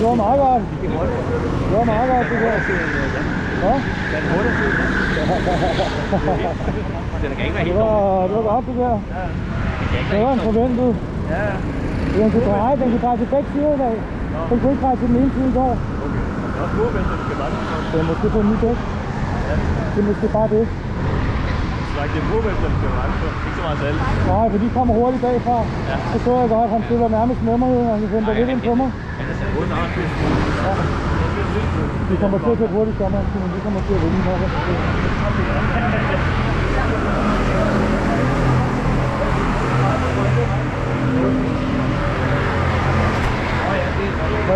det var meget godt. Det var meget godt, det der. Ja, Den hurtigt Den kan ikke være det helt var, det var godt, det der. Det var en forventet. Ja, Den kunne dreje, den kunne dreje til begge sider i dag. Den kunne ikke dreje til den ene side i går. okay. Det er også målvendt, at du skal vandre. Det er måske på en ny dæk. Det er måske bare det. Så det er at du skal vandre. Ikke så meget selv. Nej, for de kommer hurtigt bagfra. Ja. Så så jeg godt, han stiller nærmest med mig, og han venter lidt ind på mig. Han er sat uden at Vi kommer til at køre